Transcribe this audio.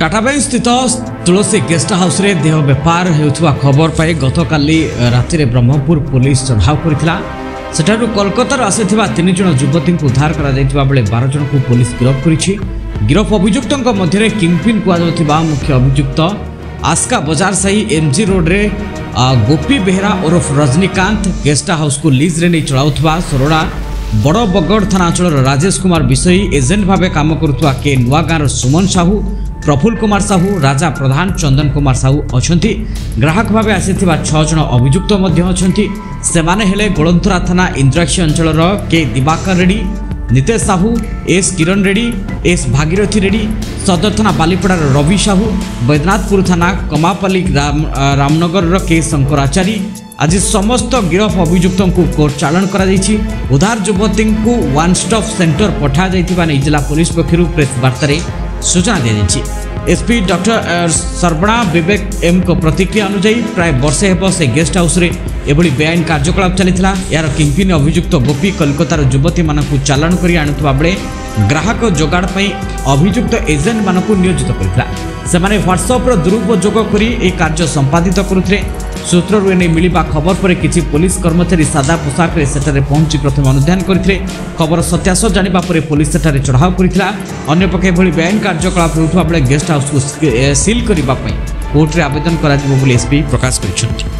କାଠାବାଇ ସ୍ଥିତ ତୁଳସୀ ଗେଷ୍ଟ ହାଉସ୍ରେ ଦେହ ବେପାର ହେଉଥିବା ଖବର ପାଇ ଗତକାଲି ରାତିରେ ବ୍ରହ୍ମପୁର ପୋଲିସ ଚଢ଼ାଉ କରିଥିଲା ସେଠାରୁ କୋଲକାତାରୁ ଆସିଥିବା ତିନି ଜଣ ଯୁବତୀଙ୍କୁ ଉଦ୍ଧାର କରାଯାଇଥିବା ବେଳେ ବାର ଜଣଙ୍କୁ ପୋଲିସ ଗିରଫ କରିଛି ଗିରଫ ଅଭିଯୁକ୍ତଙ୍କ ମଧ୍ୟରେ କିଙ୍ଗପିନ୍ କୁହାଯାଉଥିବା ମୁଖ୍ୟ ଅଭିଯୁକ୍ତ ଆସ୍କା ବଜାର ସାହି ଏମ୍ଜି ରୋଡ୍ରେ ଗୋପି ବେହେରା ଓରଫ ରଜନୀକାନ୍ତ ଗେଷ୍ଟ ହାଉସ୍କୁ ଲିଜ୍ରେ ନେଇ ଚଳାଉଥିବା ସରୋଡ଼ା ବଡ଼ ବଗଡ଼ ଥାନା ଅଞ୍ଚଳର ରାଜେଶ କୁମାର ବିଷୟୀ ଏଜେଣ୍ଟ ଭାବେ କାମ କରୁଥିବା କେ ନୂଆଗାଁର ସୁମନ ସାହୁ ପ୍ରଫୁଲ କୁମାର ସାହୁ ରାଜା ପ୍ରଧାନ ଚନ୍ଦନ କୁମାର ସାହୁ ଅଛନ୍ତି ଗ୍ରାହକ ଭାବେ ଆସିଥିବା ଛଅ ଜଣ ଅଭିଯୁକ୍ତ ମଧ୍ୟ ଅଛନ୍ତି ସେମାନେ ହେଲେ ଗୋଳନ୍ଥରା ଥାନା ଇନ୍ଦ୍ରାକ୍ଷୀ ଅଞ୍ଚଳର K Dibakar Reddy Nitesh Sahu S Kiran Reddy S Bhagirathi Reddy ସଦର ଥାନା ବାଲିପଡ଼ାର ରବି ସାହୁ ବୈଦ୍ୟନାଥପୁର ଥାନା କମାପାଲି ରାମନଗରର କେ ଶଙ୍କରାଚାରୀ ଆଜି ସମସ୍ତ ଗିରଫ ଅଭିଯୁକ୍ତଙ୍କୁ କୋର୍ଟ ଚାଲାଣ କରାଯାଇଛି ଉଦ୍ଧାର ଯୁବତୀଙ୍କୁ ୱାନ୍ ଷ୍ଟପ୍ ସେଣ୍ଟର ପଠାଯାଇଥିବା ନେଇ ଜିଲ୍ଲା ପୋଲିସ ପକ୍ଷରୁ ପ୍ରେସ୍ ବାର୍ତ୍ତାରେ सुझाव दि SP doctor Saravana Vivek M प्रतिक्रिया अनुযায়ী প্রায় বর্ষে হব সে গেস্ট হাউসে এভাবে বেআইন কার্যকলাপ চাল এর কিংপিন অভিযুক্ত গোপী কলকাতার যুবতী মানুষ চালাণ করে আণুতা বেড়ে গ্রাহক যোগাড় পাই অভিযুক্ত এজেন্ট মানুষ নিয়োজিত করে সে হোয়াটসঅপ্র দুরুপযোগ করে এই কার্য সম্পাদিত করুলে সূত্রর এনে মিলিবা খবর পরে কিছু পুলিশ কর্মচারী সাদা পোশাকরে সেঠারে পৌঁছি প্রথমে অনুধান করে খবর সত্যাস জাঁয়া পরে পুলিশ সেঠারে চড়াও করে অন্যপক্ষে এভাবে বেআইন কার্যকলাপ হেউথা বেড়ে গেস্ট হাউসক সিল করা কোর্টরে আবেদন করা এসপি প্রকাশ করেছেন